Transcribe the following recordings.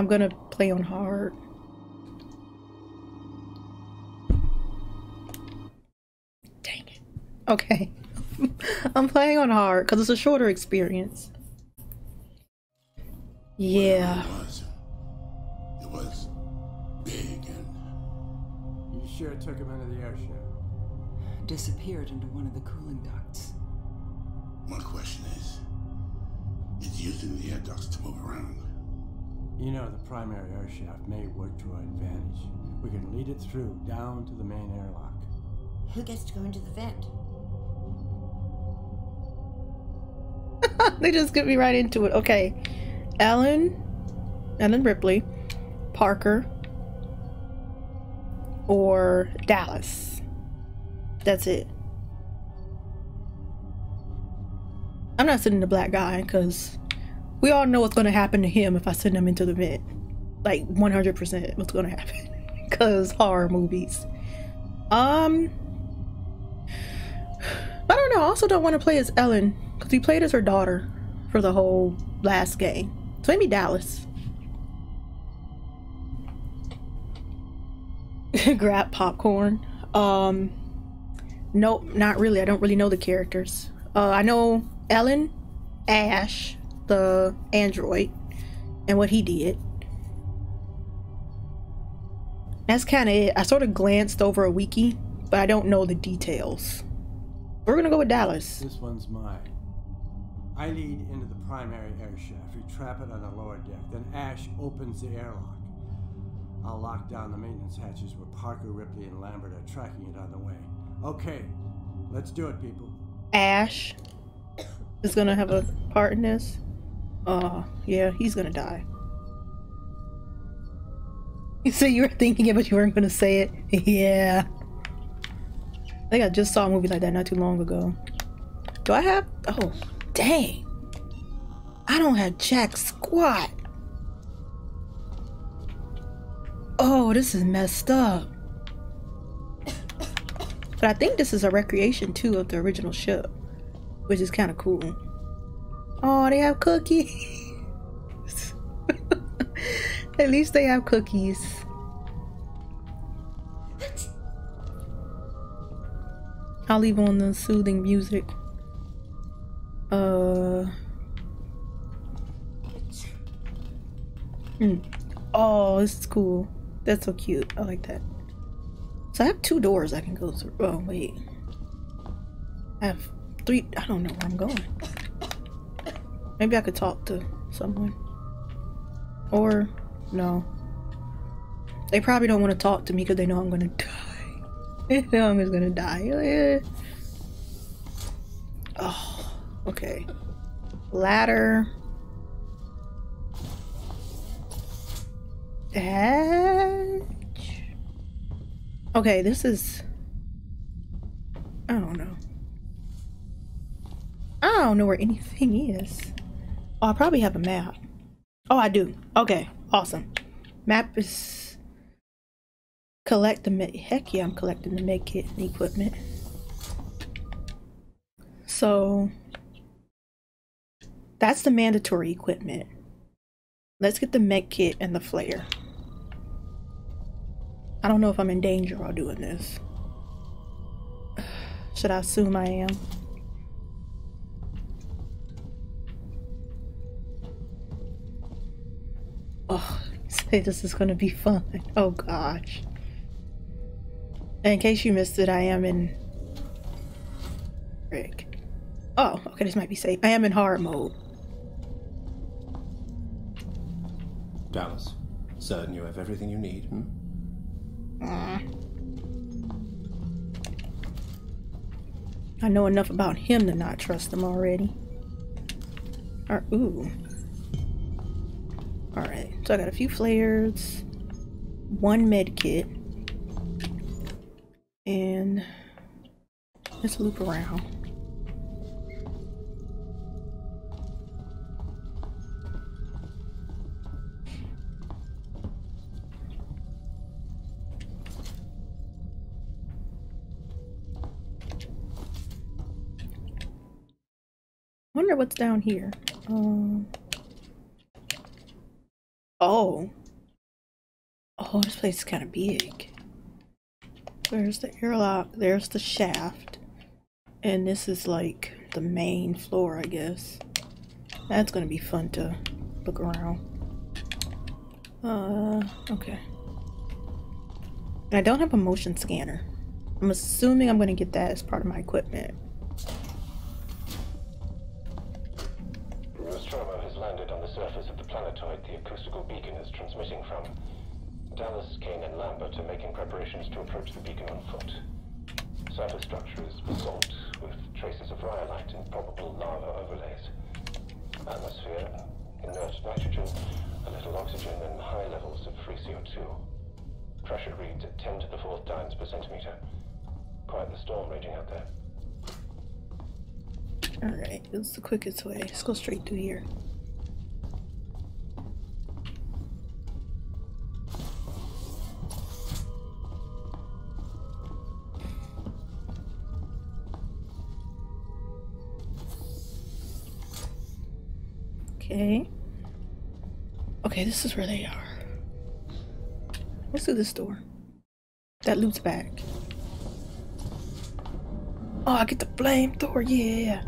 I'm gonna play on hard. Dang it. Okay. I'm playing on hard because it's a shorter experience. Yeah. It was. It was big and You sure took him into the airship? Disappeared into one of the cooling ducts. my question is, it's using the air ducts to move around. You know, the primary air shaft may work to our advantage. We can lead it through, down to the main airlock. Who gets to go into the vent? they just get me right into it. Okay. Ellen, Ellen Ripley, Parker, or Dallas. That's it. I'm not sending the black guy because we all know what's going to happen to him if I send him into the vent. Like 100% what's going to happen. Because horror movies. Um. I don't know. I also don't want to play as Ellen because he played as her daughter for the whole last game. So maybe Dallas. Grab popcorn. Um, nope, not really. I don't really know the characters. Uh, I know Ellen, Ash, the android, and what he did. That's kind of it. I sort of glanced over a wiki, but I don't know the details. We're gonna go with Dallas. This one's mine. I lead into the primary air shaft. We trap it on the lower deck. Then Ash opens the airlock. I'll lock down the maintenance hatches where Parker, Ripley, and Lambert are tracking it on the way. Okay, let's do it, people. Ash is gonna have a part in this. Oh, yeah, he's gonna die. You said you were thinking it, but you weren't gonna say it. yeah. I think I just saw a movie like that not too long ago. Do I have? Oh, dang. I don't have jack squat. Oh, this is messed up. But I think this is a recreation too of the original ship, which is kind of cool. Oh, they have cookies. At least they have cookies. I'll leave on the soothing music. Uh. Hmm. Oh, this is cool. That's so cute. I like that. So I have two doors I can go through. Oh, wait. I have three. I don't know where I'm going. Maybe I could talk to someone. Or, no. They probably don't want to talk to me because they know I'm gonna die. They know I'm just gonna die. Oh, okay. Ladder. Edge. Okay, this is. I don't know. I don't know where anything is. Oh, I probably have a map. Oh, I do. Okay, awesome. Map is collect the med. Heck yeah, I'm collecting the med kit and equipment. So that's the mandatory equipment. Let's get the med kit and the flare. I don't know if I'm in danger while doing this. Should I assume I am? Oh, say this is gonna be fun. Oh gosh. In case you missed it, I am in. Frick. Oh, okay, this might be safe. I am in hard mode. Dallas, certain you have everything you need, hmm? I know enough about him to not trust him already. Or, ooh. Alright, so I got a few flares, one med kit, and let's loop around. wonder what's down here. Um, Oh. Oh, this place is kind of big. There's the airlock, there's the shaft. And this is like the main floor, I guess. That's gonna be fun to look around. Uh, okay. I don't have a motion scanner. I'm assuming I'm gonna get that as part of my equipment. Are making preparations to approach the beacon on foot. Surface structure is basalt, with traces of rhyolite and probable lava overlays. Atmosphere, inert nitrogen, a little oxygen, and high levels of free CO2. Pressure reads at 10 to the fourth dynes per centimeter. Quite the storm raging out there. Alright, is the quickest way. Let's go straight through here. Okay. Okay, this is where they are. Let's do this door. That loops back. Oh, I get the flamethrower, yeah.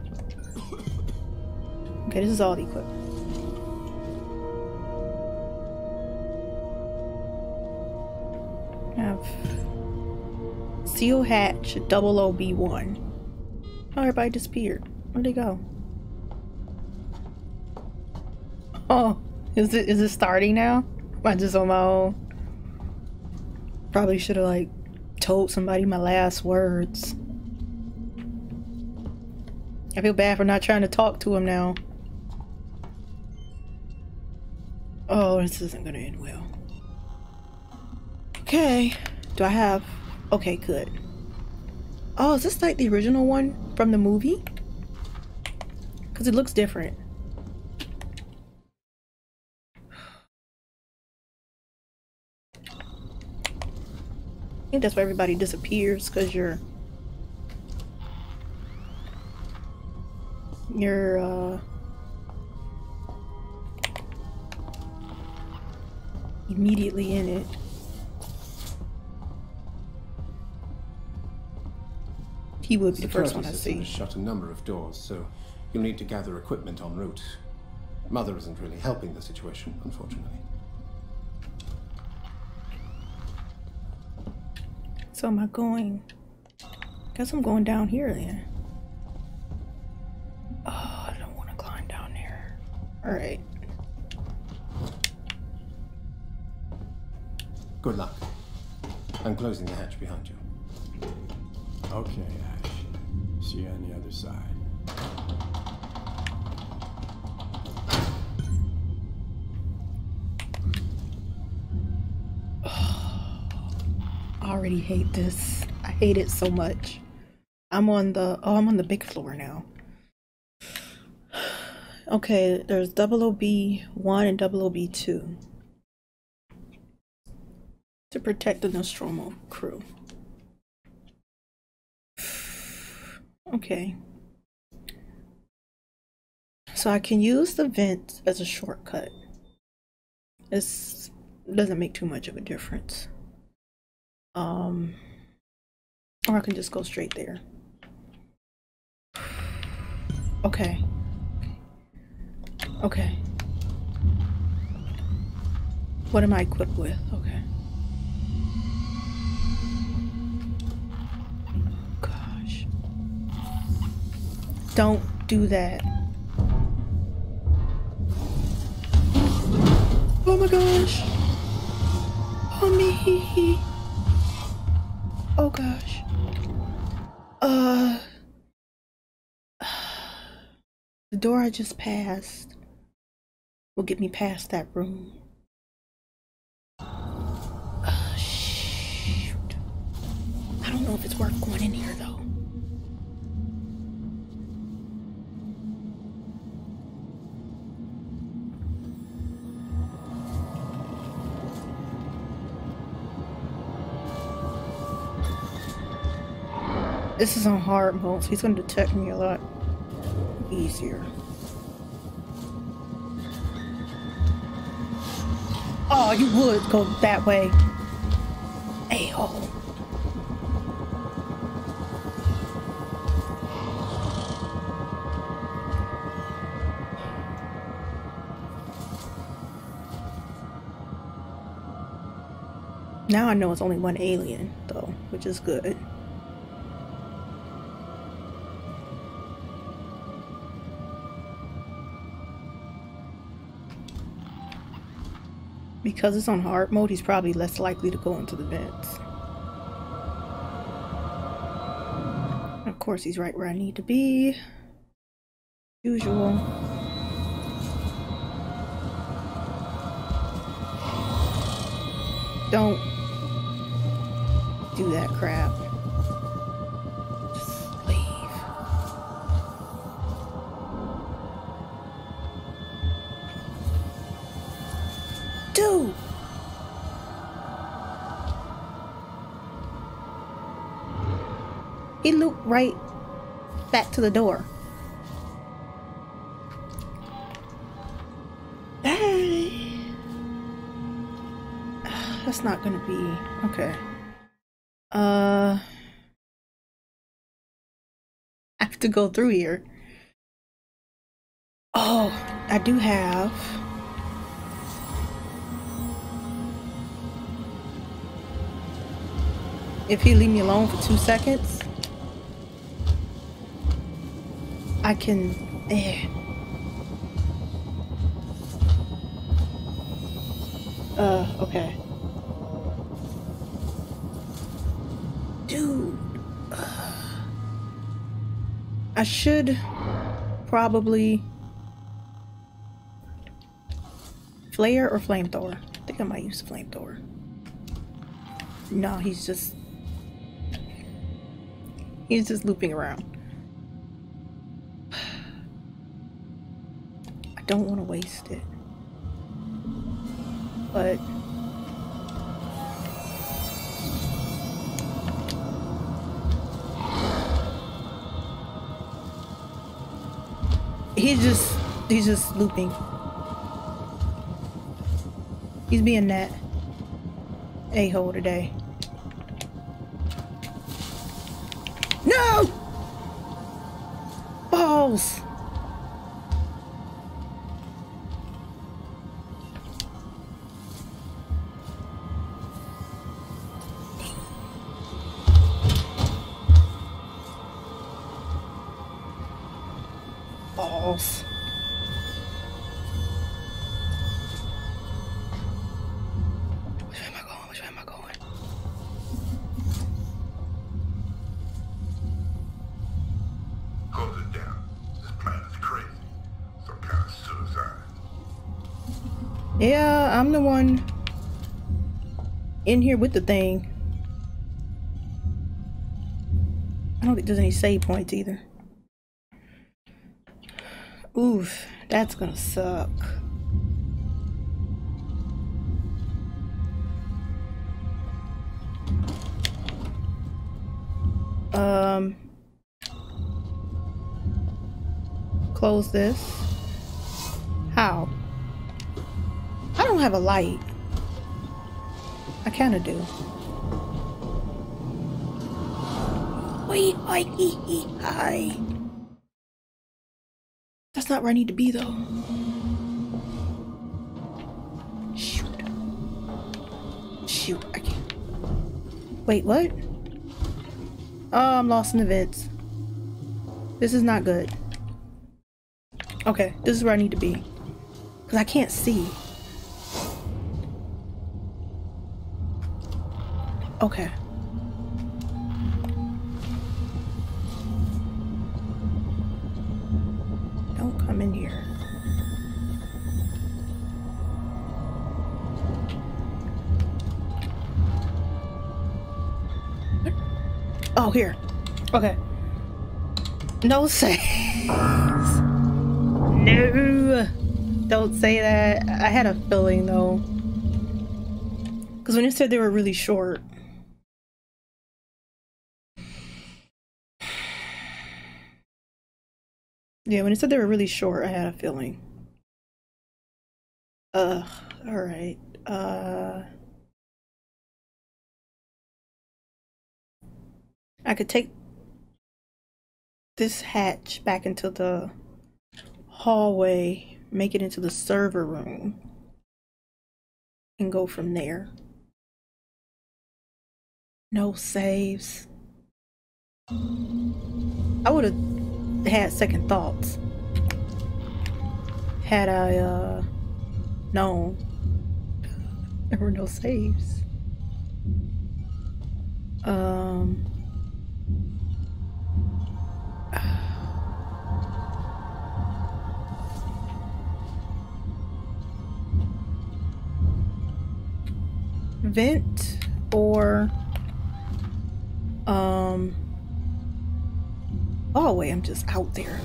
Okay, this is all the equipment. Seal hatch double OB1. Oh, everybody disappeared. Where'd they go? Oh, is it is it starting now? I just on my own? Probably should have like told somebody my last words. I feel bad for not trying to talk to him now. Oh, this isn't gonna end well. Okay. Do I have... Okay, good. Oh, is this like the original one from the movie? Because it looks different. Think that's why everybody disappears, because you're... You're, uh... Immediately in it. He would be the first one I see. has shut a number of doors, so you'll need to gather equipment en route. Mother isn't really helping the situation, unfortunately. So am I going? Guess I'm going down here then. Oh, I don't want to climb down there. All right. Good luck. I'm closing the hatch behind you. Okay, Ash. See you on the other side. Already hate this. I hate it so much. I'm on the oh, I'm on the big floor now. Okay, there's double OB one and double OB two to protect the Nostromo crew. Okay. So I can use the vent as a shortcut. This doesn't make too much of a difference. Um, or I can just go straight there. Okay. Okay. What am I equipped with? Okay. Gosh. Don't do that. Oh my gosh. Oh me. Oh gosh. Uh. The door I just passed will get me past that room. Uh, shoot. I don't know if it's worth going in here though. This is on hard mode, so he's gonna detect me a lot easier. Oh, you would go that way. A-hole. Now I know it's only one alien, though, which is good. Because it's on hard mode, he's probably less likely to go into the vents. Of course, he's right where I need to be. Usual. Don't do that crap. Right back to the door. That's not gonna be okay. Uh, I have to go through here. Oh, I do have. If he leave me alone for two seconds, I can. Eh. Uh, okay. Dude. Uh, I should probably. Flare or flamethrower? I think I might use flamethrower. No, he's just. He's just looping around. I don't want to waste it. But. He's just. He's just looping. He's being that a-hole today. Yeah, I'm the one in here with the thing. I don't think there's any save points either. Oof, that's gonna suck. Um, close this. How? I have a light. I kind of do. Wait, I hi. That's not where I need to be, though. Shoot. Shoot, I can't. Wait, what? Oh, I'm lost in the vents. This is not good. Okay, this is where I need to be. Because I can't see. Okay. Don't come in here. Oh, here. Okay. No say. no. Don't say that. I had a feeling though. Because when you said they were really short. Yeah, when it said they were really short, I had a feeling. Ugh, alright. uh I could take this hatch back into the hallway, make it into the server room, and go from there. No saves. I would have had second thoughts had I uh known there were no saves. Um vent or um oh wait i'm just out there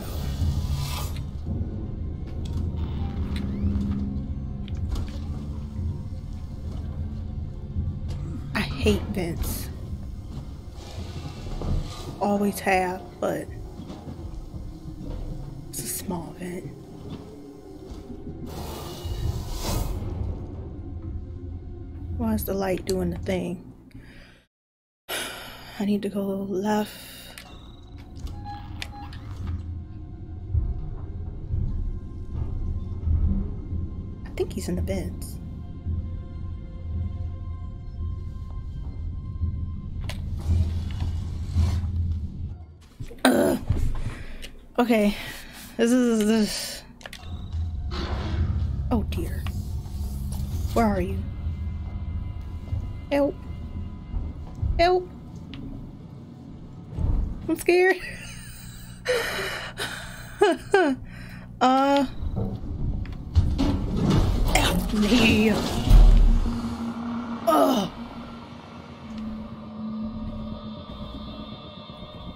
i hate vents always have but it's a small vent Why is the light doing the thing? I need to go left. In the. Ugh. Okay. This is this. Oh dear. Where are you? Help. Help. I'm scared. uh. Help me. Oh.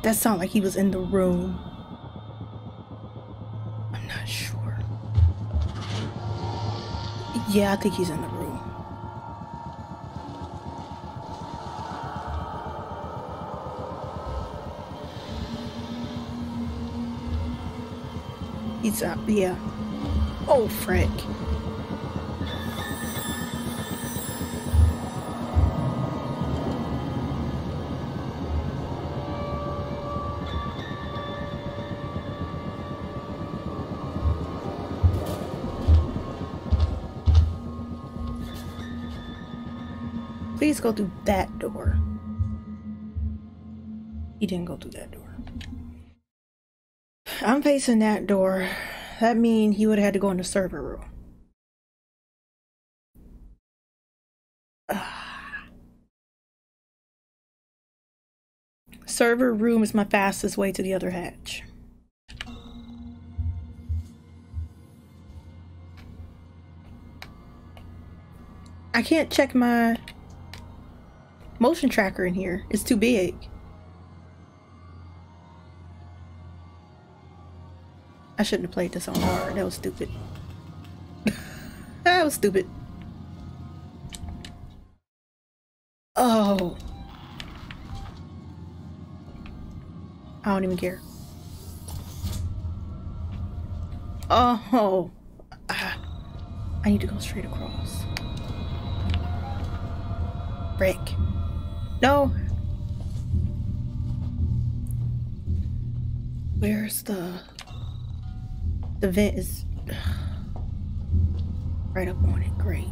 That sounded like he was in the room. I'm not sure. Yeah, I think he's in the room. He's up, yeah. Oh, frick. Go through that door. He didn't go through that door. I'm facing that door. That means he would have had to go in the server room. Server room is my fastest way to the other hatch. I can't check my motion tracker in here. It's too big. I shouldn't have played this on hard. That was stupid. that was stupid. Oh. I don't even care. Oh. Ah. I need to go straight across. Break. No. Where's the... The vent is right up on it. Great.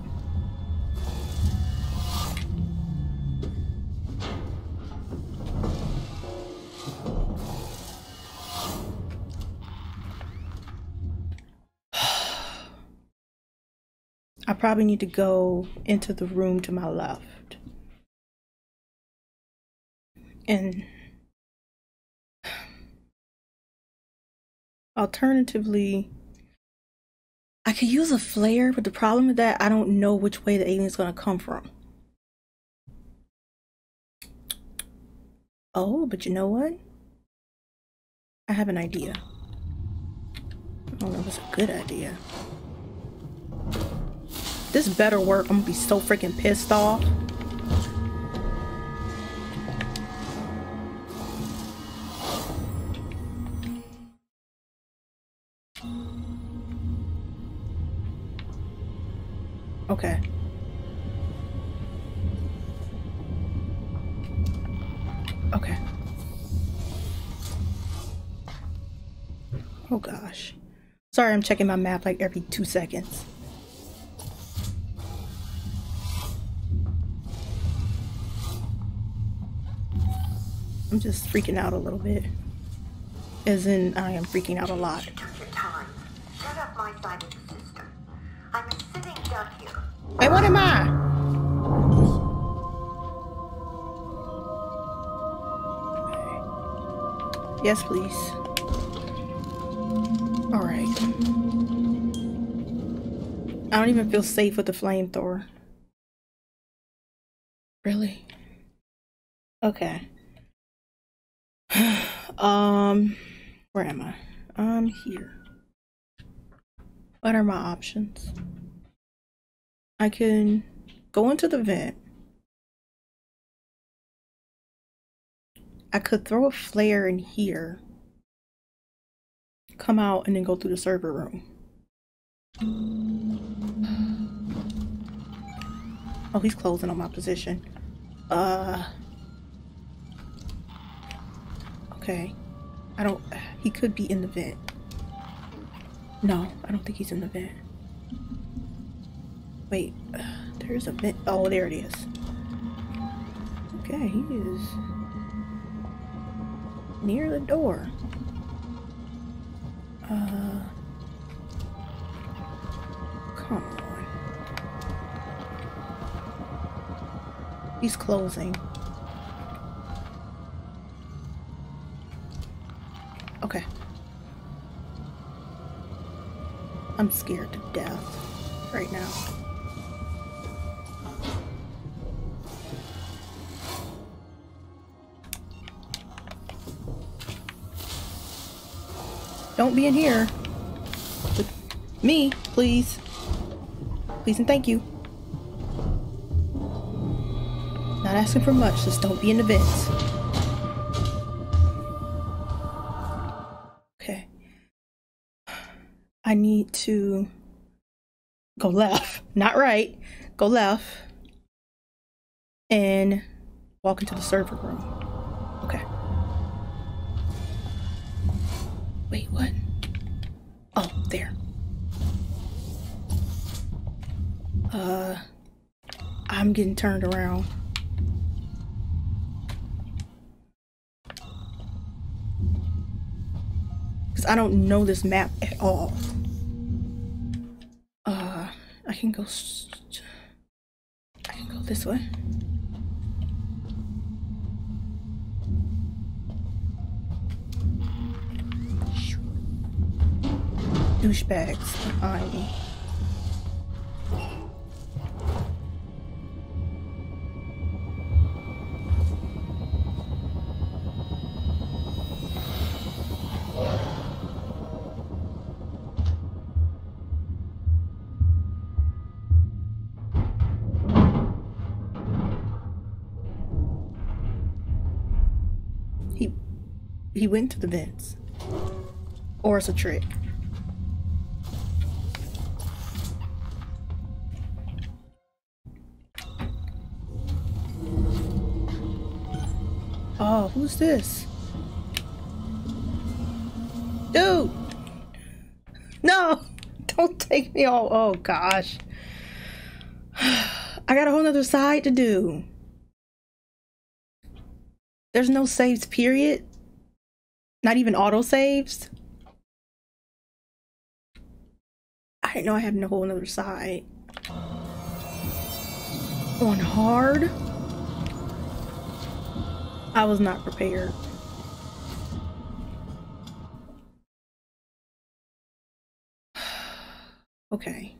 I probably need to go into the room to my left. And Alternatively, I could use a flare, but the problem with that, I don't know which way the alien is going to come from. Oh, but you know what? I have an idea. I don't know if it's a good idea. This better work. I'm gonna be so freaking pissed off. Okay. Okay. Oh gosh. Sorry, I'm checking my map like every two seconds. I'm just freaking out a little bit. As in, I am freaking out a lot. Hey, what am I? Yes, please. Alright. I don't even feel safe with the flamethrower. Really? Okay. um, where am I? I'm here. What are my options? I can go into the vent. I could throw a flare in here, come out, and then go through the server room. Oh, he's closing on my position. Uh. Okay. I don't. He could be in the vent. No, I don't think he's in the vent. Wait, there's a vent. Oh, there it is. Okay, he is near the door. Uh, come on. He's closing. Okay. I'm scared to death right now. Don't be in here. Me, please. Please and thank you. Not asking for much, just don't be in the vents. Okay. I need to go left, not right. Go left and walk into the server room. Okay. Wait, what? Oh, there. Uh, I'm getting turned around. Because I don't know this map at all. Uh, I can go... I can go this way. douchebags behind me. He went to the vents. Or it's a trick. Oh, who's this? Dude! No! Don't take me all. Oh, gosh. I got a whole nother side to do. There's no saves, period. Not even auto saves. I didn't know I had a whole nother side. On hard? I was not prepared. okay.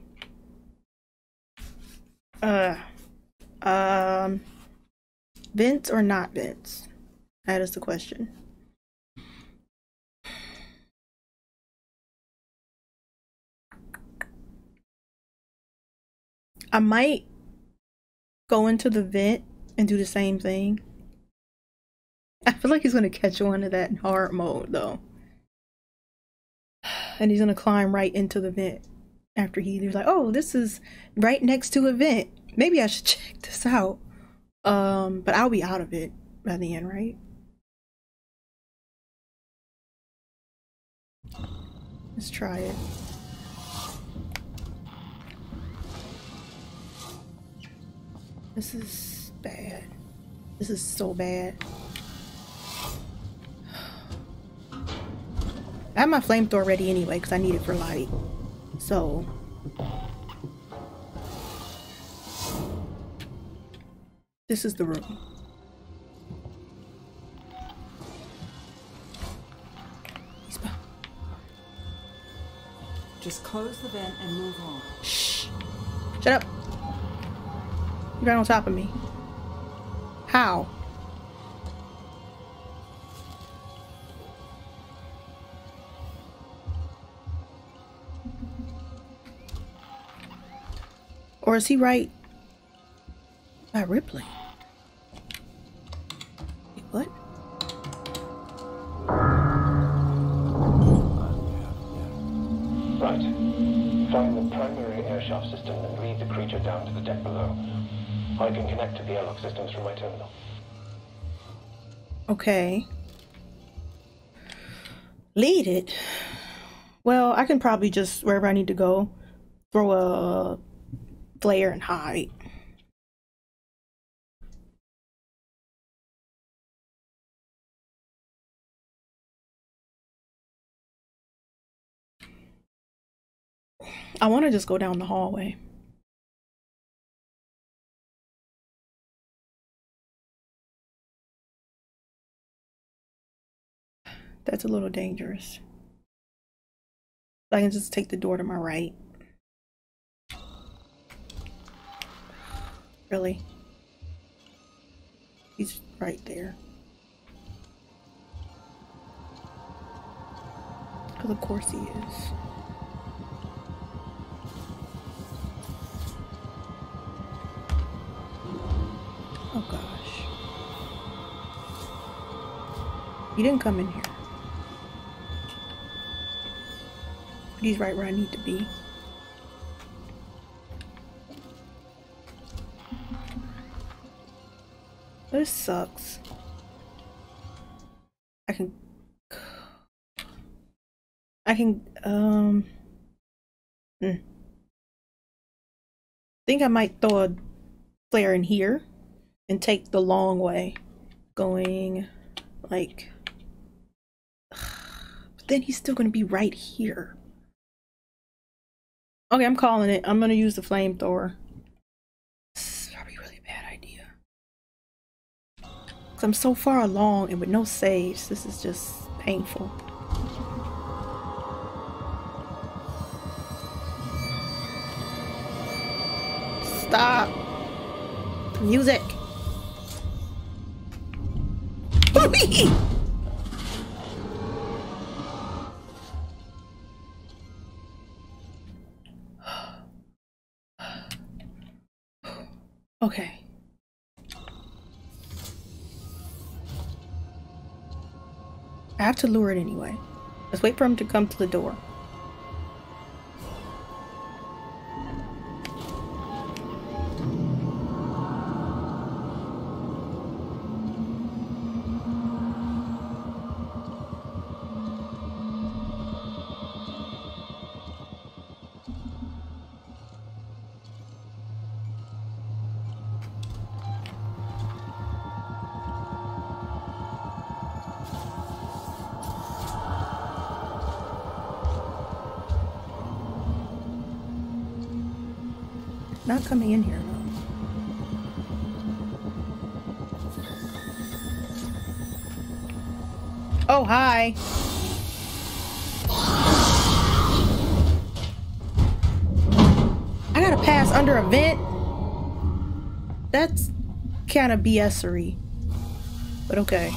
Uh, um, vents or not vents? That is the question. I might go into the vent and do the same thing. I feel like he's gonna catch on to that hard mode though. And he's gonna climb right into the vent after he like, oh, this is right next to a vent. Maybe I should check this out. Um, but I'll be out of it by the end, right? Let's try it. This is bad. This is so bad. I have my flamethrower ready anyway because I need it for light. So. This is the room. Just close the vent and move on. Shh. Shut up. Right on top of me. How? Or is he right by Ripley? What? Right. Find the primary air shaft system and lead the creature down to the deck below. I can connect to the airlock systems from my terminal. Okay. Lead it. Well, I can probably just wherever I need to go, throw a flare and hide. I want to just go down the hallway. That's a little dangerous. I can just take the door to my right. Really? He's right there. Because of course he is. Oh gosh. You didn't come in here. He's right where I need to be. This sucks. I can I can um hmm. think I might throw a flare in here and take the long way going like but then he's still gonna be right here okay i'm calling it. I'm gonna use the flamethrower. This is probably a really bad idea. Because i'm so far along and with no saves this is just painful. Stop. Music okay. I have to lure it anyway. Let's wait for him to come to the door. Coming in here. Oh, hi. I gotta pass under a vent? That's kind of BS-ery. But okay.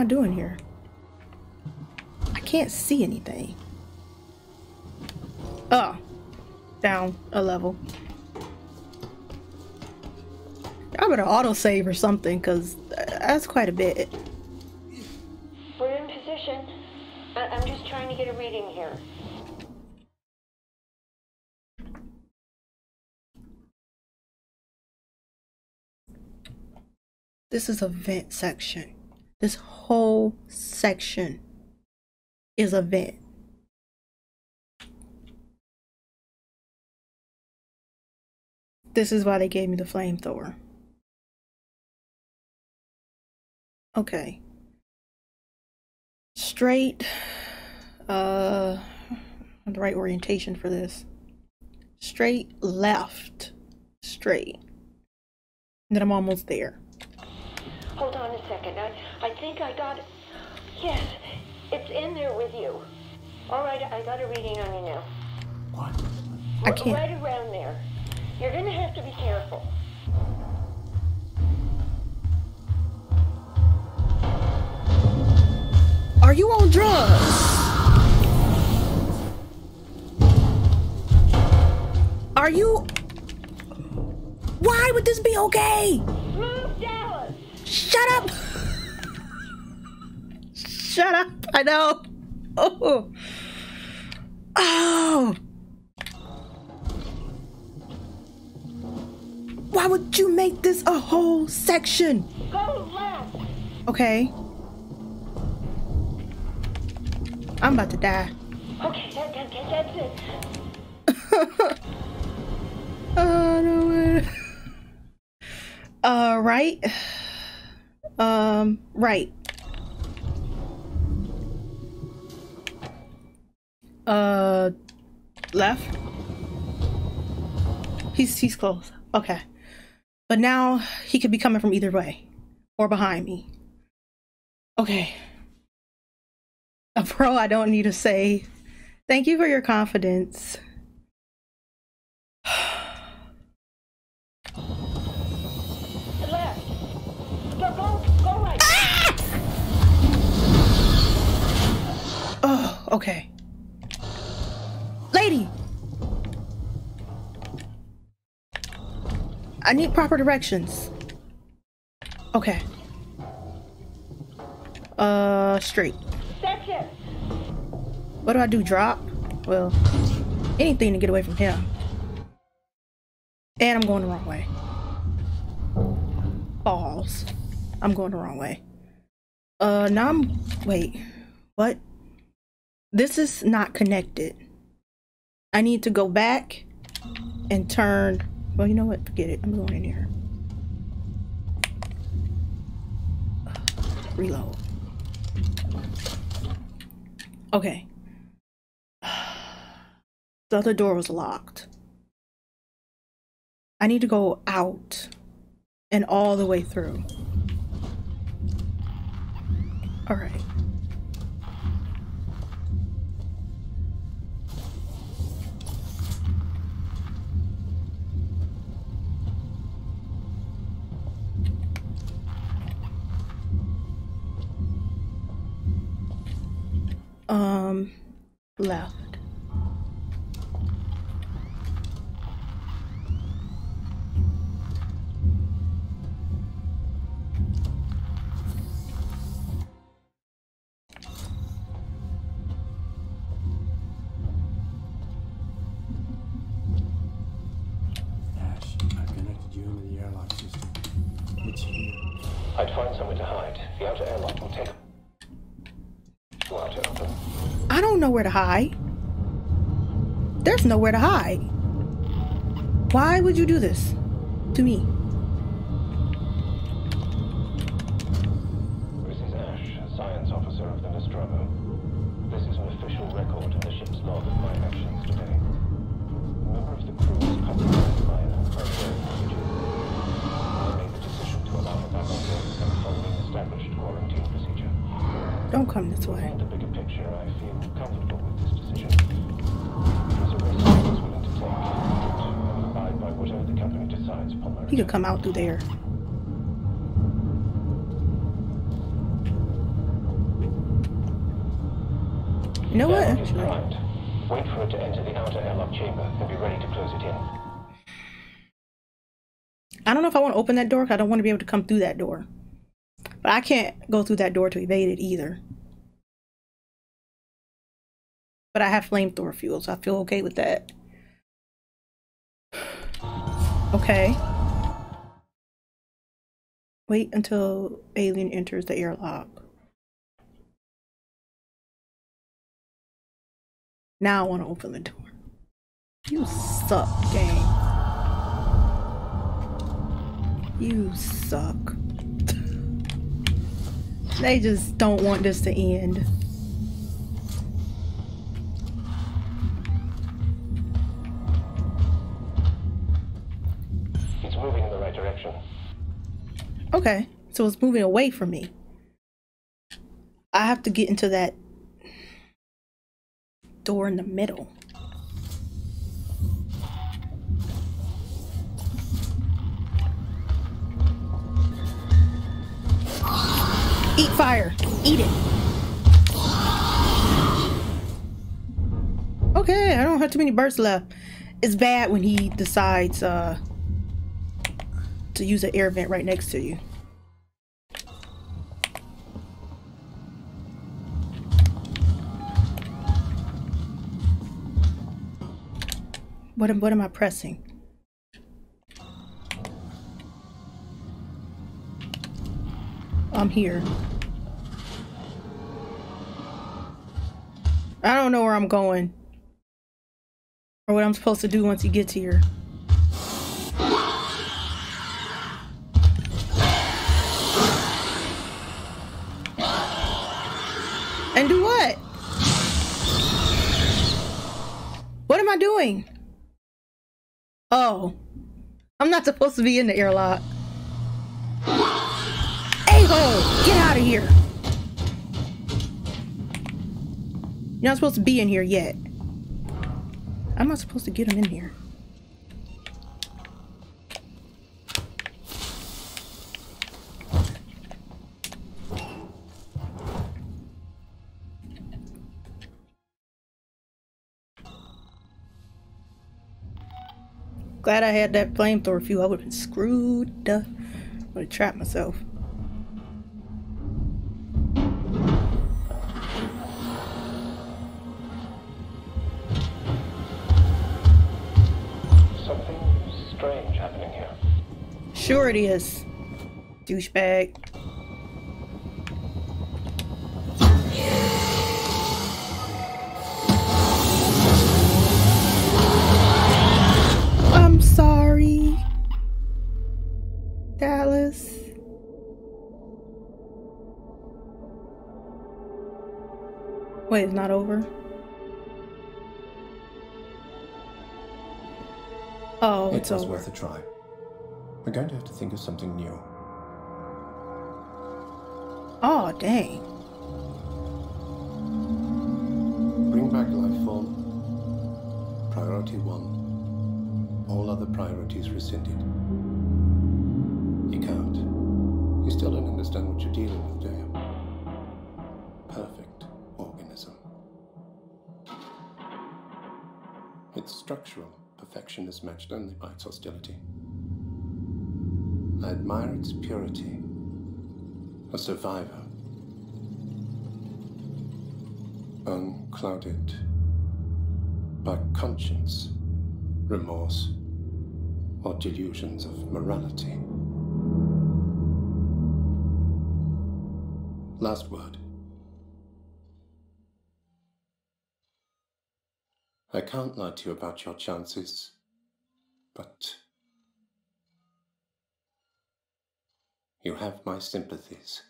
I doing here? I can't see anything. Oh. Down a level. I better autosave or something, because uh, that's quite a bit. Friend, section. I- I'm just trying to get a reading here. This is a vent section. This whole section is a vent. This is why they gave me the flamethrower. Okay. Straight. Uh, the right orientation for this. Straight left. Straight. then I'm almost there. Hold on a second. I, I think I got it. Yes, it's in there with you. All right, I got a reading on you now. What? I can't. Right around there. You're gonna have to be careful. Are you on drugs? Are you? Why would this be okay? Move, Dallas! Shut up! Shut up! I know. Oh. Oh. Why would you make this a whole section? Go left! Okay. I'm about to die. Okay, that, that, that, that's it. Oh no. Uh, right. Um, right. Uh, left. He's he's close. Okay, but now he could be coming from either way or behind me. Okay. A pro, I don't need to say. Thank you for your confidence. Oh, okay. Lady! I need proper directions. Okay. Uh, straight. What do I do? Drop? Well, anything to get away from him. And I'm going the wrong way. Balls. I'm going the wrong way. Uh, now I'm. Wait. What? This is not connected. I need to go back and turn. Well, you know what? Forget it. I'm going in here. Reload. Okay. The other door was locked. I need to go out and all the way through. All right. Um, left. Hide. There's nowhere to hide. Why would you do this to me? He could come out through there. You know what? Primed. Wait for it to enter the outer airlock chamber and be ready to close it in. I don't know if I want to open that door 'cause I don't want to be able to come through that door. But I can't go through that door to evade it either. But I have flamethrower fuel, so I feel okay with that. Okay. Wait until alien enters the airlock. Now I want to open the door. You suck, gang. You suck. they just don't want this to end. Okay, so it's moving away from me. I have to get into that door in the middle. Eat fire. Eat it. Okay, I don't have too many bursts left. It's bad when he decides uh, to use an air vent right next to you. What am, what am I pressing? I'm here. I don't know where I'm going. Or what I'm supposed to do once he gets here. What am I doing? Oh. I'm not supposed to be in the airlock. A-hole! Get out of here! You're not supposed to be in here yet. I'm not supposed to get him in here. Glad I had that flamethrower fuel. I would have been screwed. I would have trapped myself. Something strange happening here. Sure it is. Douchebag. Wait, it's not over? Oh, It it's was over. worth a try. We're going to have to think of something new. Oh, dang. Bring back life form. Priority one. All other priorities rescinded. You can't. You still don't understand what you're dealing with, do you? Structural perfection is matched only by its hostility. I admire its purity. A survivor. Unclouded by conscience, remorse, or delusions of morality. Last word. I can't lie to you about your chances, but you have my sympathies.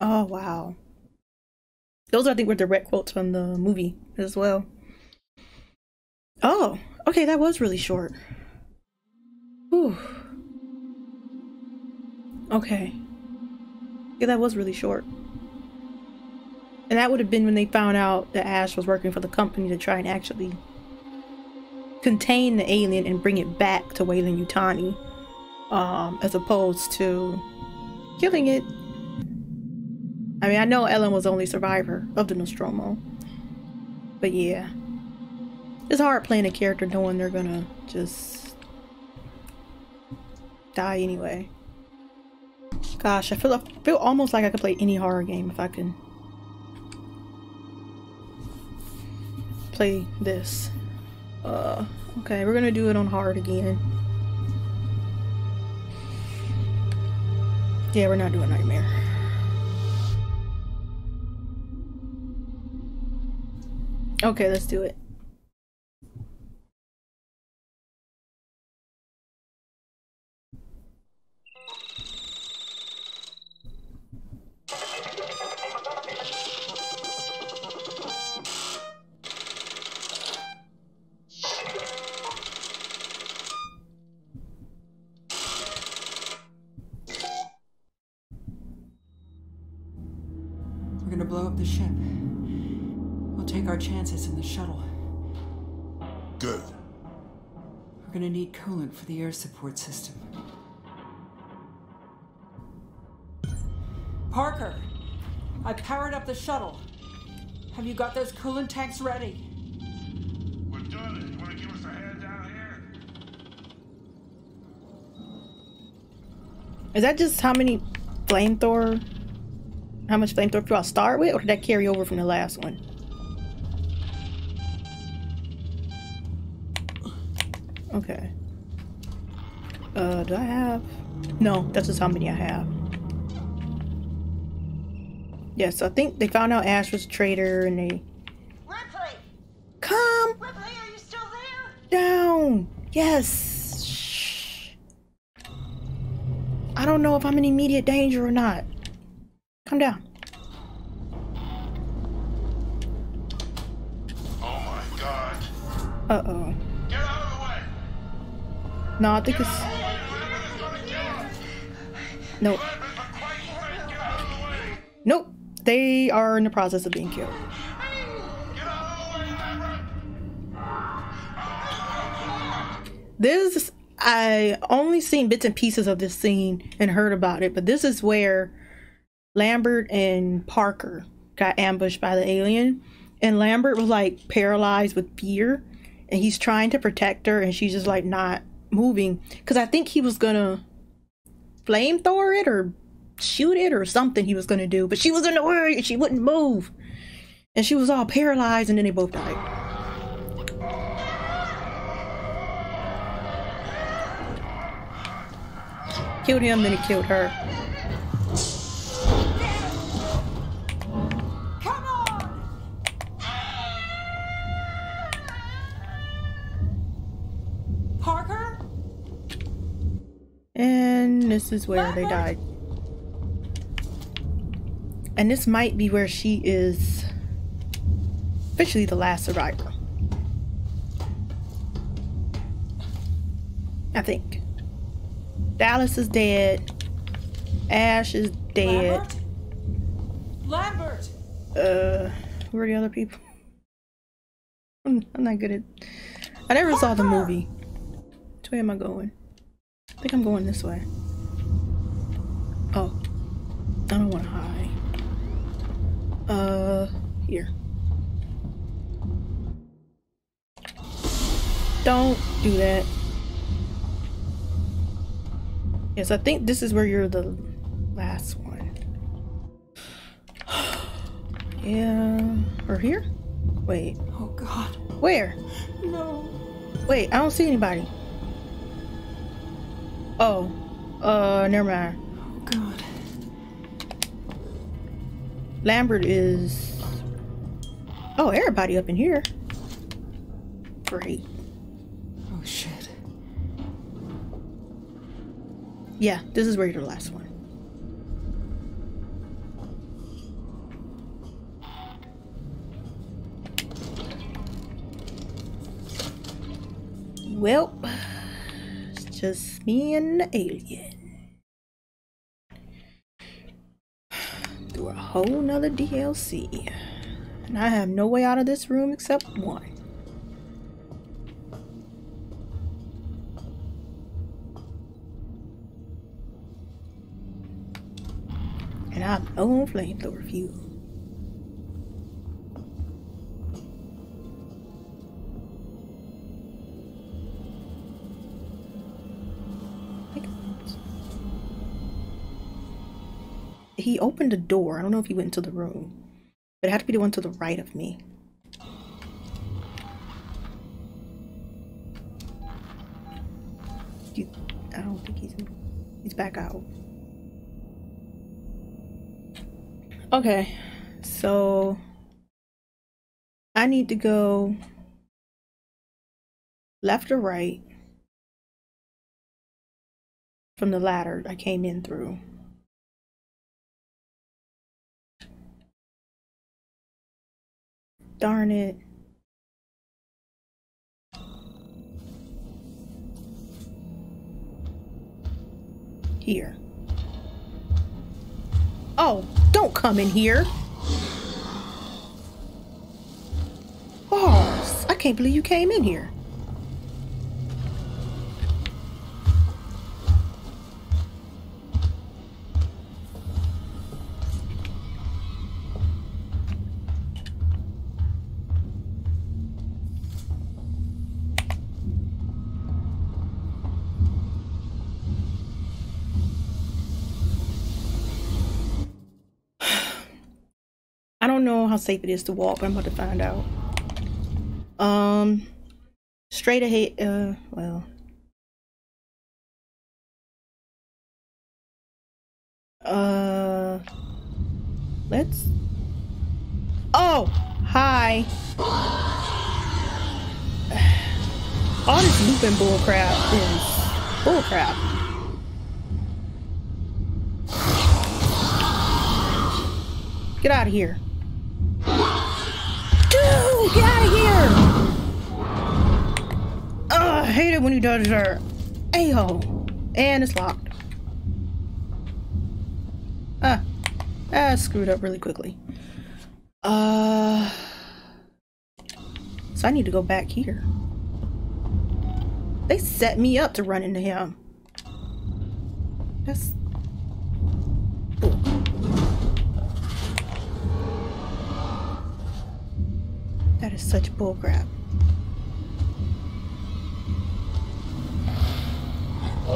Oh, wow. Those, I think, were direct quotes from the movie as well. Oh, okay, that was really short. Whew. Okay. Yeah, that was really short. And that would have been when they found out that Ash was working for the company to try and actually contain the alien and bring it back to Weyland-Yutani. Um, as opposed to killing it I mean, I know Ellen was the only survivor of the Nostromo. But yeah. It's hard playing a character knowing they're gonna just die anyway. Gosh, I feel I feel almost like I could play any horror game if I can play this. Uh, okay, we're gonna do it on hard again. Yeah, we're not doing Nightmare. Okay, let's do it. We're gonna need coolant for the air support system. Parker! I powered up the shuttle. Have you got those coolant tanks ready? We're doing it. You want to give us a hand down here? Is that just how many flamethrower? How much flamethrower fuel I'll start with, or did that carry over from the last one? Okay. Uh, do I have? No, that's just how many I have. Yes, I think they found out Ash was a traitor, and they Ripley! come Ripley, are you still there? down. Yes. Shh. I don't know if I'm in immediate danger or not. Come down. Oh my god. Uh No, I think it's nope. Nope. They are in the process of being killed. This I only seen bits and pieces of this scene and heard about it, but this is where Lambert and Parker got ambushed by the alien, and Lambert was like paralyzed with fear, and he's trying to protect her, and she's just like not moving because I think he was gonna flamethrower it or shoot it or something he was gonna do, but she was in the way and she wouldn't move, and she was all paralyzed, and then they both died. Killed him, then he killed her. This is where they died. And this might be where she is officially the last survivor. I think. Dallas is dead. Ash is dead. Lambert? Lambert! Uh, where are the other people? I'm, I'm not good at. I never saw the movie. Which way am I going? I think I'm going this way. Oh, I don't want to hide. Uh, here. Don't do that. Yes, I think this is where you're the last one. Yeah, or here? Wait, Oh god. where? No. Wait, I don't see anybody. Oh, uh, never mind. God. Lambert is. Oh, everybody up in here. Great. Oh shit. Yeah, this is where you're the last one. Well, it's just me and the alien. Through a whole nother DLC. And I have no way out of this room except one. And I'm no flamethrower fuel. he opened a door. I don't know if he went into the room, but it had to be the one to the right of me. You, I don't think he's in, he's back out. Okay, so I need to go left or right from the ladder I came in through. Darn it. Here. Oh, don't come in here. Boss, I can't believe you came in here. How safe it is to walk, but I'm about to find out. Um, straight ahead, uh, well. Uh, let's. Oh, hi. All this looping bullcrap is bullcrap. Get out of here. Dude, get out of here! I hate it when he does that. A-hole. And it's locked. Ah. Ah, screwed up really quickly. Uh... So I need to go back here. They set me up to run into him. That's... That is such bullcrap.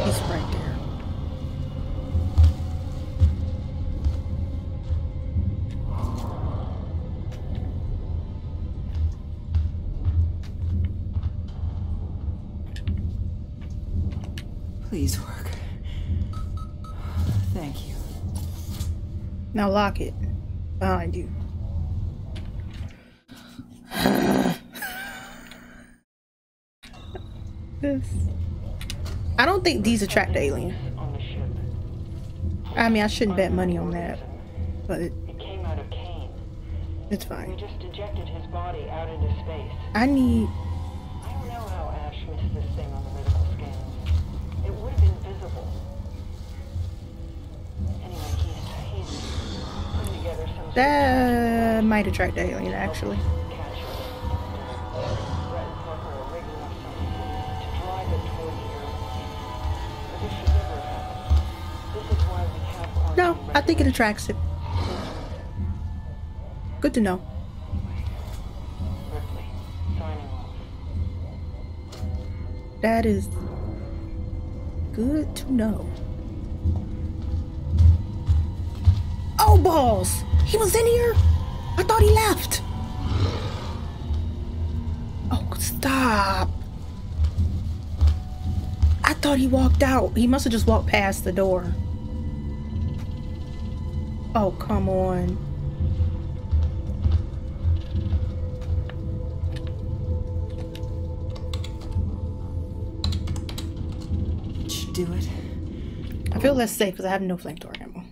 He's right there. Please work. Thank you. Now lock it. Behind you. This. I don't think these attract the alien. On the ship. I mean, I shouldn't bet money on that, but It came out of Kane. it's We fine. just ejected his body out into space. I need. I don't know how Ash missed this thing on the medical scans. It would have been visible. Anyway, he's, he's putting together some That might attract the alien, actually. I think it attracts it. Good to know. That is good to know. Oh, balls! He was in here? I thought he left. Oh, stop. I thought he walked out. He must have just walked past the door. Oh, come on. Should do it. I feel less safe because I have no flamethrower ammo.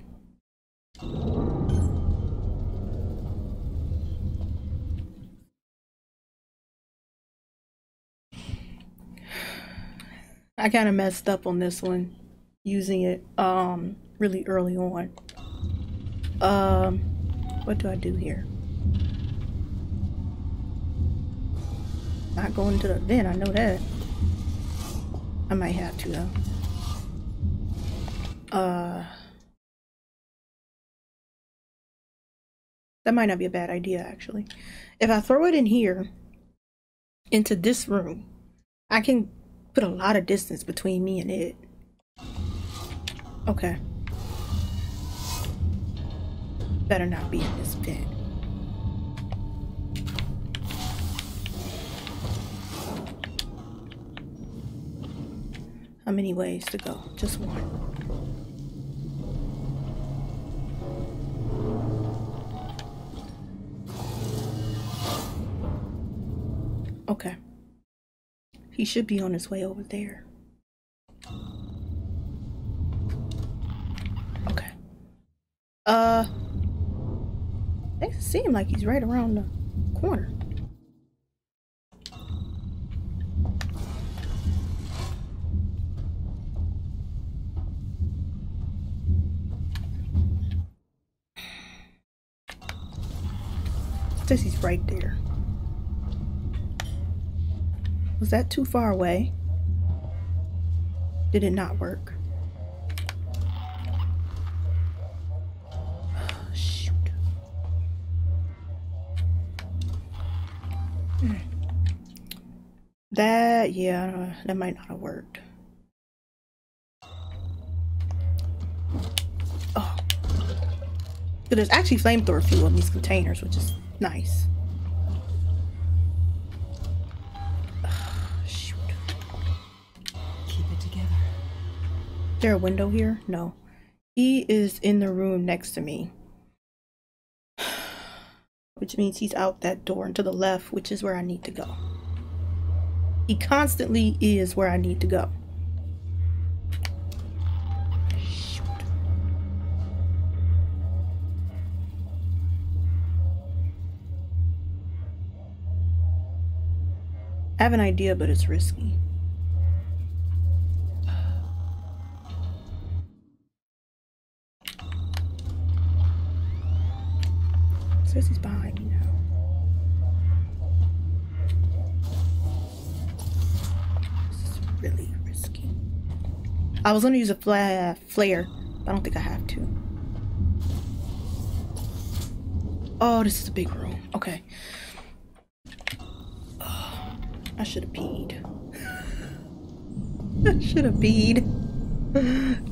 I kind of messed up on this one, using it um really early on. Um, what do I do here? Not going to the vent, I know that. I might have to though. Uh, that might not be a bad idea, actually. If I throw it in here, into this room, I can put a lot of distance between me and it. Okay. Better not be in this vent. How many ways to go? Just one. Okay. He should be on his way over there. Okay. Uh, makes it seem like he's right around the corner. Says he's right there. Was that too far away? Did it not work? That, yeah, that might not have worked. Oh. But there's actually flamethrower fuel in these containers, which is nice. Shoot. Keep it together. Is there a window here? No. He is in the room next to me. Which means he's out that door and to the left, which is where I need to go. He constantly is where I need to go. I have an idea, but it's risky. Says he's behind me now. Really risky. I was gonna use a fla flare, but I don't think I have to. Oh, this is a big room. Okay. Oh, I should have peed. I should have peed.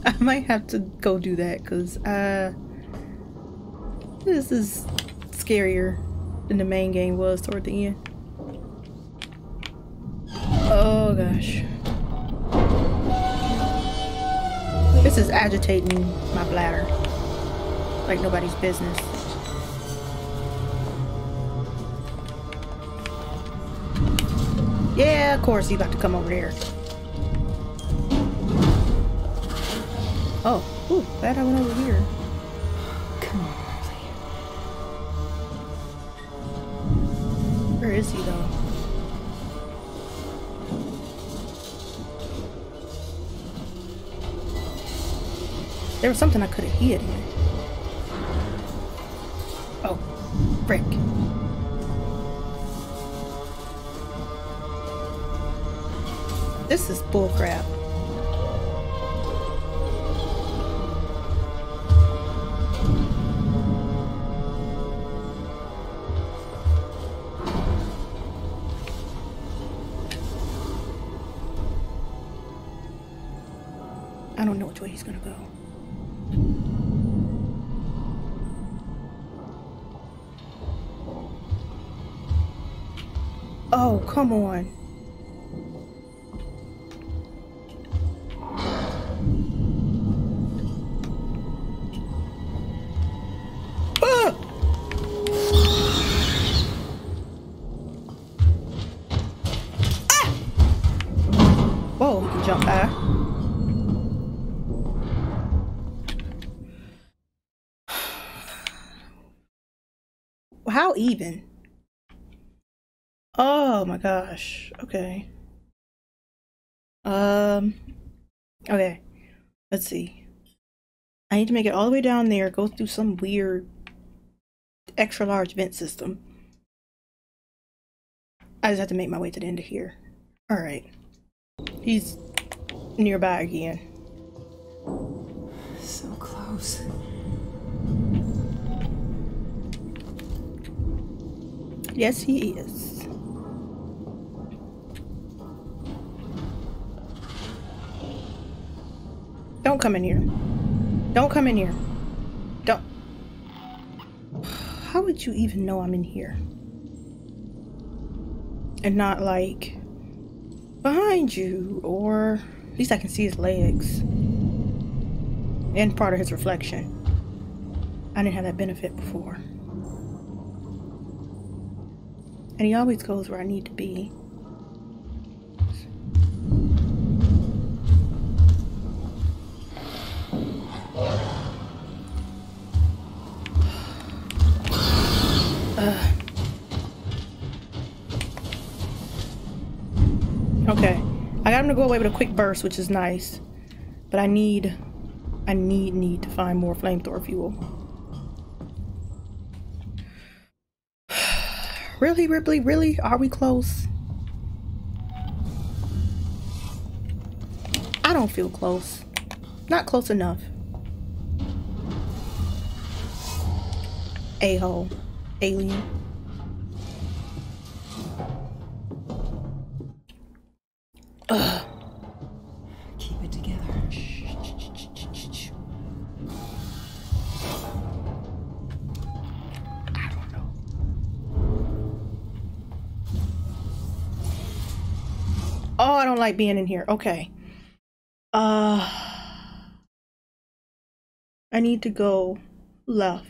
I might have to go do that because uh, this is scarier than the main game was toward the end. Oh gosh. This is agitating my bladder like nobody's business. Yeah, of course, you about to come over here. Oh, ooh, glad I went over here. Come on. Where is he though? There was something I could have hid in. Oh, frick. This is bullcrap. I don't know which way he's gonna go. Come on. Ah! Ah! Whoa, can jump high. How even? Oh my gosh. Okay. Um. Okay. Let's see. I need to make it all the way down there, go through some weird extra large vent system. I just have to make my way to the end of here. Alright. He's nearby again. So close. Yes, he is. Don't come in here. Don't come in here. Don't. How would you even know I'm in here? And not like behind you or At least I can see his legs. And part of his reflection. I didn't have that benefit before. And he always goes where I need to be. Him to go away with a quick burst, which is nice. But I need... I need, need to find more flamethrower fuel. really, Ripley? Really? Are we close? I don't feel close. Not close enough. A-hole. Alien. Like being in here. Okay. Uh I need to go left.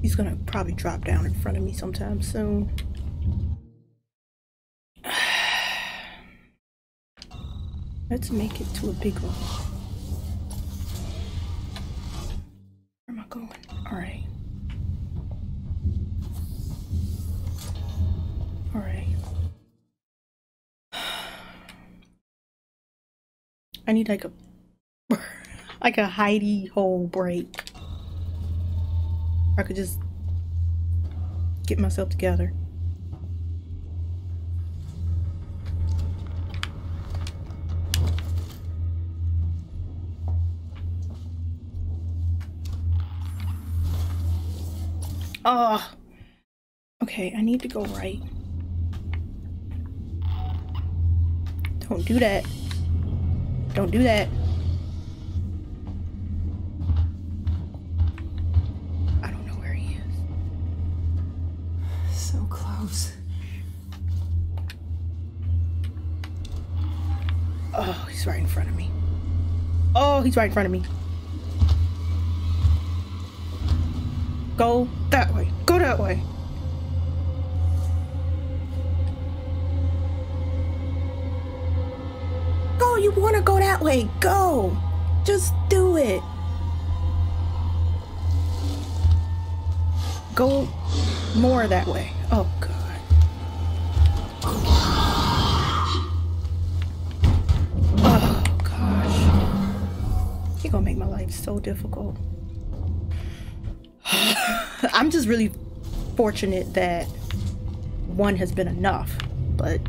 He's gonna probably drop down in front of me sometime soon. Let's make it to a big one. Where am I going? Alright. Alright. I need like a like a hidey hole break. I could just get myself together. Oh, okay. I need to go right. Don't do that. Don't do that. I don't know where he is. So close. Oh, he's right in front of me. Oh, he's right in front of me. Go that that way. Go, you want to go that way. Go. Just do it. Go more that way. Oh, God. Oh, gosh. You're gonna make my life so difficult. I'm just really fortunate that one has been enough, but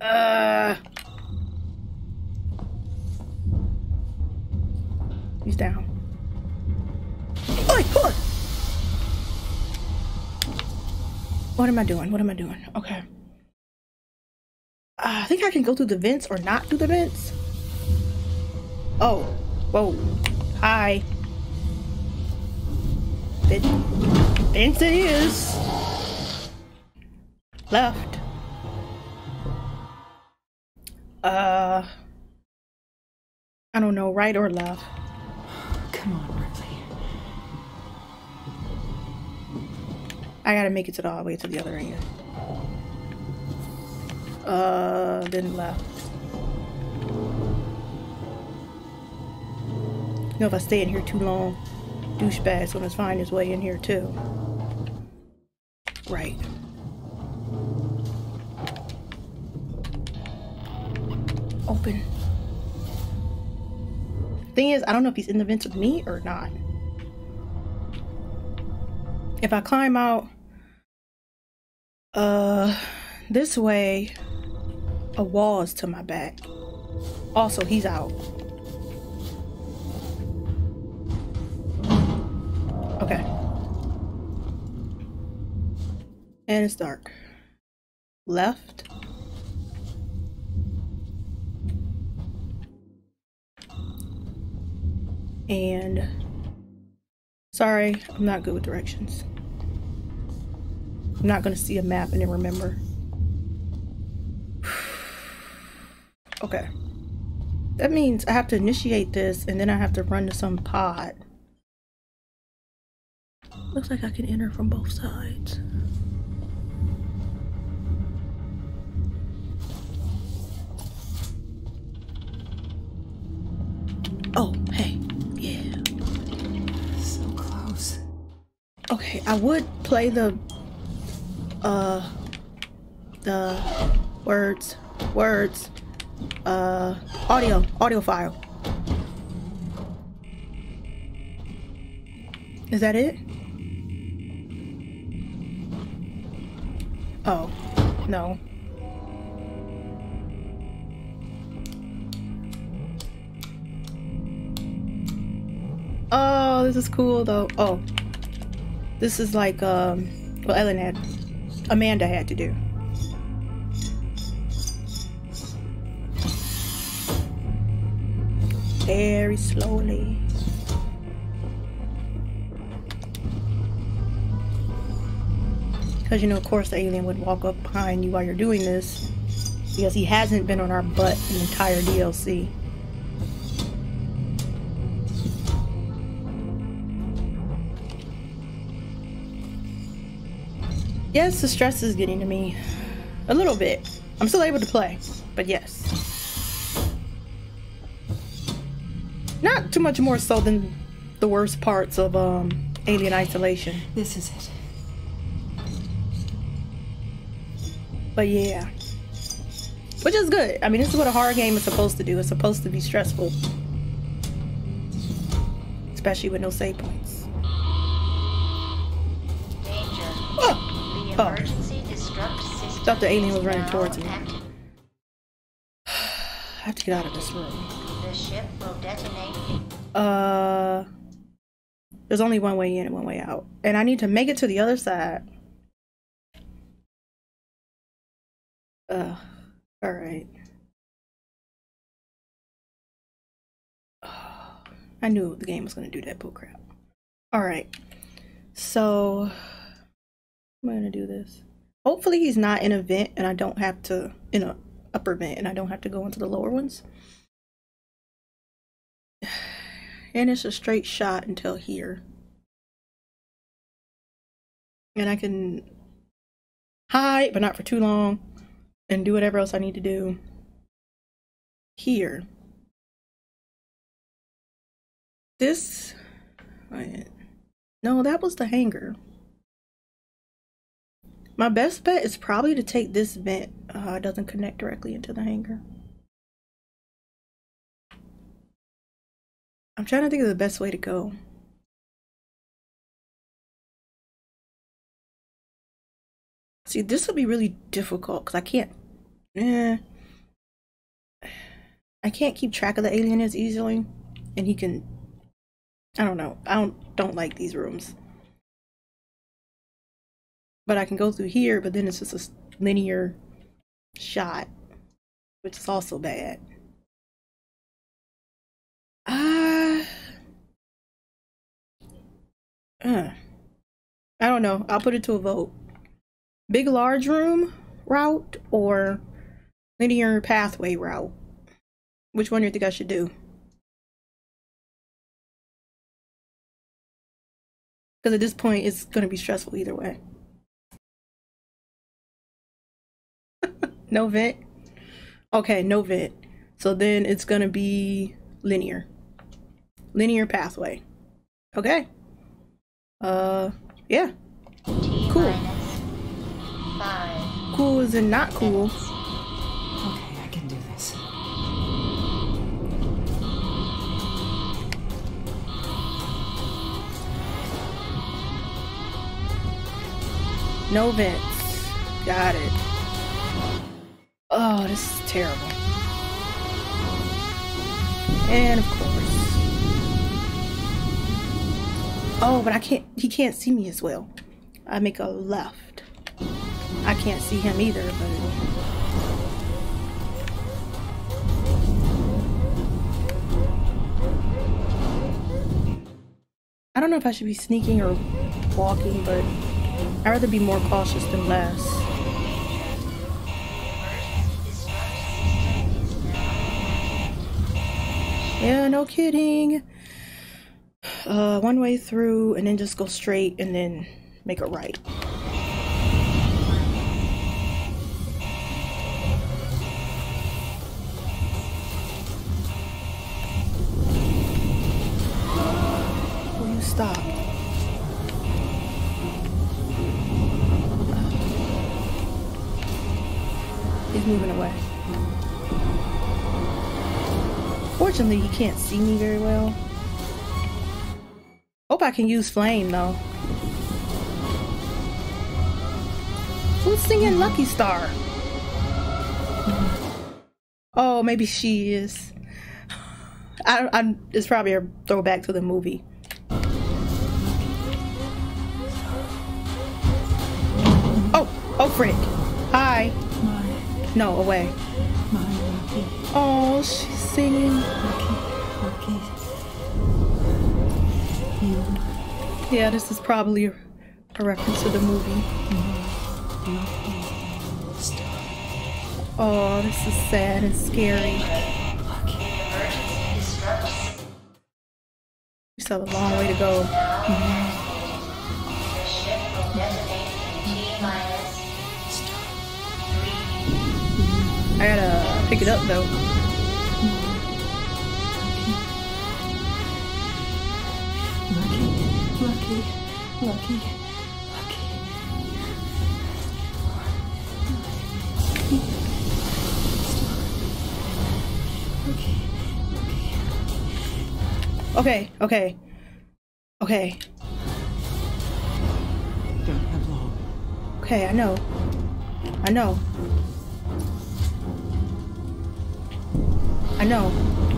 uh he's down. Oi, oi! What am I doing? What am I doing? Okay. Uh, I think I can go through the vents or not through the vents. Oh, whoa. Hi. Vent. Vents it is. Left. Uh. I don't know, right or left. Come on, Ripley. I gotta make it to the all the way to the other end. Uh, then left. You know, if I stay in here too long, douchebag's gonna find his way in here too. Right. Open. Thing is, I don't know if he's in the vents with me or not. If I climb out uh this way, a wall is to my back. Also, he's out. And it's dark. Left. And sorry, I'm not good with directions. I'm not gonna see a map and then remember. okay. That means I have to initiate this and then I have to run to some pod. Looks like I can enter from both sides. Okay, I would play the uh the words words uh audio audio file. Is that it? Oh, no. Oh, this is cool though. Oh, this is like um, what Ellen had, Amanda had to do. Very slowly. Because, you know, of course, the alien would walk up behind you while you're doing this. Because he hasn't been on our butt the entire DLC. Yes, the stress is getting to me. A little bit. I'm still able to play, but yes. Not too much more so than the worst parts of um, Alien Isolation. This is it. But yeah. Which is good. I mean, this is what a horror game is supposed to do. It's supposed to be stressful. Especially with no save points. Thought the alien was running towards me. I have to get out of this room. The ship will detonate. Uh, there's only one way in and one way out, and I need to make it to the other side. Uh, all right. I knew the game was gonna do that bullcrap. All right, so I'm gonna do this. Hopefully, he's not in a vent, and I don't have to in a upper vent, and I don't have to go into the lower ones. And it's a straight shot until here. And I can hide, but not for too long, and do whatever else I need to do. Here. This. No, that was the hangar. My best bet is probably to take this vent. Uh, it doesn't connect directly into the hangar. I'm trying to think of the best way to go. See, this will be really difficult because I can't. Eh, I can't keep track of the alien as easily, and he can. I don't know. I don't don't like these rooms. But I can go through here, but then it's just a linear shot, which is also bad. Uh, uh, I don't know. I'll put it to a vote. Big large room route or linear pathway route? Which one do you think I should do? Because at this point, it's going to be stressful either way. No vent? Okay, no vent. So then it's going to be linear. Linear pathway. Okay. Uh, yeah. Cool. Cool is in not cool. Okay, I can do this. No vents. Got it. Oh, this is terrible. And of course. Oh, but I can't, he can't see me as well. I make a left. I can't see him either, but. I don't know if I should be sneaking or walking, but I'd rather be more cautious than less. Yeah, no kidding. Uh, one way through and then just go straight and then make a right. Can't see me very well. Hope I can use flame though. Who's singing Lucky Star? Oh, maybe she is. I, I, it's probably a throwback to the movie. Oh, oh, frick. Hi. No, away. Oh, she's singing. Yeah, this is probably a, reference to the movie. Oh, this is sad and scary. We still have a long way to go. I gotta pick it up though. Lucky, lucky, lucky. Okay, okay. Okay. Long. Okay, I know. I know. I know.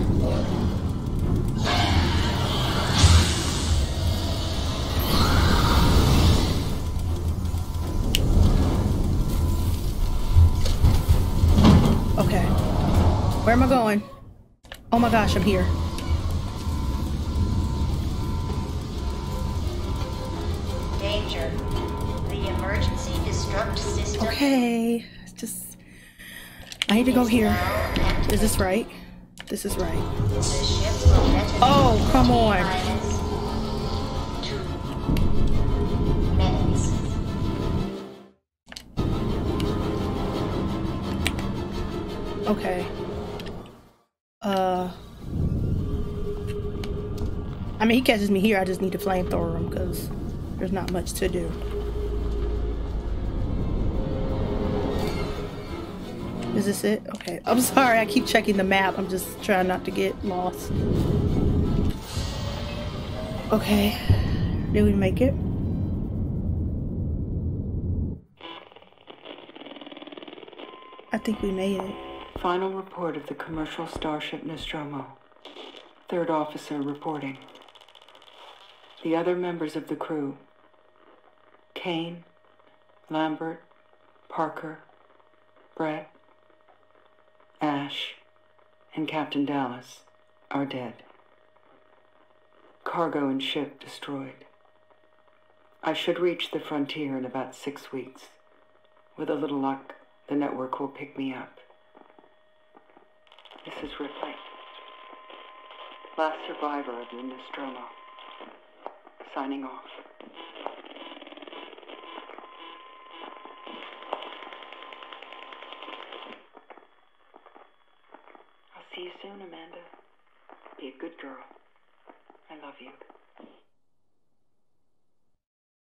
Where am I going? Oh my gosh, I'm here. Danger. The emergency destruct system Okay. Just. I need to go here. Is this right? This is right. The ship will detonate Oh, come on. He catches me here. I just need to flamethrower him because there's not much to do. Is this it? Okay. I'm sorry. I keep checking the map. I'm just trying not to get lost. Okay. Did we make it? I think we made it. Final report of the commercial starship Nostromo. Third officer reporting. The other members of the crew Kane, Lambert, Parker, Brett, Ash, and Captain Dallas are dead. Cargo and ship destroyed. I should reach the frontier in about six weeks. With a little luck, the network will pick me up. This is Ripley. Last survivor of the Nostromo. Signing off. I'll see you soon, Amanda. Be a good girl. I love you.